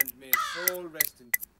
and may soul rest in peace.